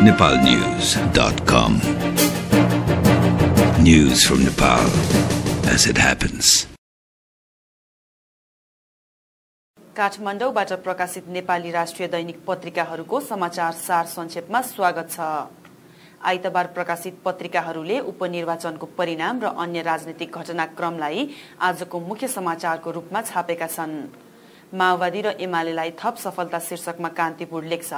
nepalnews.com. News from Nepal as it happens. काठमाडौँबाट प्रकाशित नेपाली राष्ट्रिय दैनिक पत्रिकाहरूको समाचार सार संक्षेपमा स्वागत छ आइतबार प्रकाशित पत्रिकाहरूले उपनिर्वाचनको परिणाम र अन्य राजनीतिक घटनाक्रमलाई आजको मुख्य समाचारको रूपमा छापेका छन् माओवादी र एमालेलाई थप सफलता शीर्षकमा कान्तिपुर लेख्छ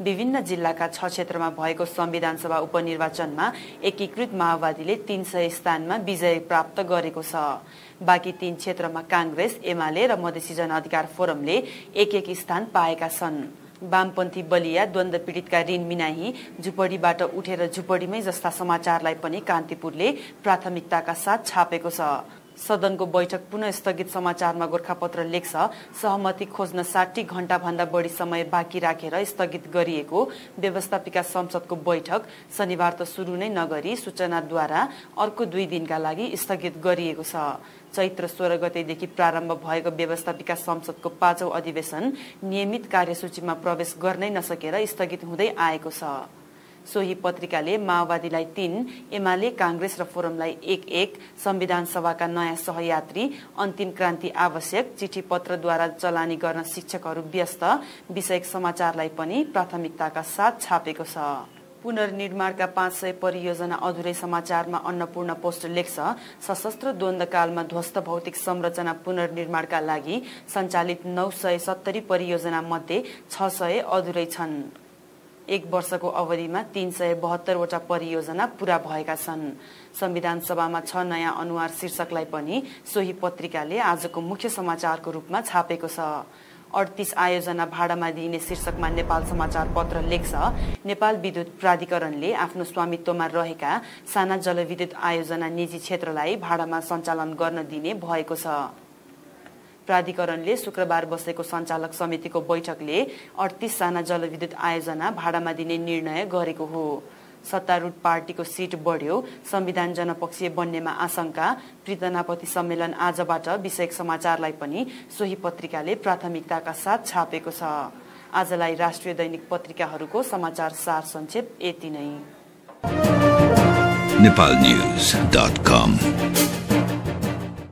विभिन्न जिल्लाका छ क्षेत्रमा भएको संविधान सभा उपनिर्वाचनमा एकीकृत माओवादीले तीन सय स्थानमा विजय प्राप्त गरेको छ। बाँकी तीन क्षेत्रमा काङ्ग्रेस एमाले र मधेसी जनअधिकार फोरमले एक एक स्थान पाएका छन्। वामपन्थी बलिया द्वन्द पीडितका ऋण मिनाही झुपडीबाट उठेर झुपडीमै जस्ता समाचारलाई पनि कान्तिपुरले प्राथमिकताका साथ छापेको छ। सदनको बैठक पुनः स्थगित समाचारमा गोर्खापत्र लेख्छ। सहमति खोज्न साठी भन्दा बढी समय बाँकी राखेर स्थगित गरिएको व्यवस्थापिका संसदको बैठक शनिबार त सुरु नै नगरी सूचनाद्वारा अर्को दुई दिनका लागि स्थगित गरिएको छ। चैत्र सोह्र गतेदेखि प्रारम्भ भएको व्यवस्थापिका संसदको पाँचौं अधिवेशन नियमित कार्यसूचीमा प्रवेश गर्नै नसकेर स्थगित हुँदै आएको छ। सोही पत्रिकाले माओवादीलाई तीन एमाले काङ्ग्रेस र फोरमलाई एक एक संविधान सभाका नयाँ सहयात्री अन्तिम क्रान्ति आवश्यक चिठी पत्रद्वारा चलानी गर्न शिक्षकहरू व्यस्त विषयक समाचारलाई पनि प्राथमिकताका साथ छापेको छ। पुनर्निर्माणका पाँच सय परियोजना अधुरै समाचारमा अन्नपूर्ण पोस्ट लेख्छ। सशस्त्र द्वन्द्वकालमा ध्वस्त भौतिक संरचना पुनर्निर्माणका लागि सञ्चालित नौ सय सत्तरी परियोजना मध्ये छ सय अधुरै छन्। एक वर्षको अवधिमा तीन सय बहत्तरवटा परियोजना पूरा भएका छन्। संविधान सभामा छ नयाँ अनुहार शीर्षकलाई पनि सोही पत्रिकाले आजको मुख्य समाचारको रूपमा छापेको छ। अडतिस आयोजना भाडामा दिइने शीर्षकमा नेपाल समाचार पत्र लेख्छ नेपाल विद्युत प्राधिकरणले आफ्नो स्वामित्वमा रहेका साना जलविद्युत आयोजना निजी क्षेत्रलाई भाडामा सञ्चालन गर्न दिने भएको छ। प्राधिकरणले शुक्रबार बसेको सञ्चालक समितिको बैठकले अडतिस साना जलविद्युत आयोजना भाडामा दिने निर्णय गरेको हो। सत्तारूढ पार्टीको सिट बढ्यो। संविधान जनपक्षीय बन्नेमा आशंका। प्रितनापति सम्मेलन आजबाट विषयक समाचारलाई पनि सोही पत्रिकाले प्राथमिकताका साथ छापेको छ। आजलाई राष्ट्रिय दैनिक पत्रिकाहरूको समाचार सार संक्षेप यति नै।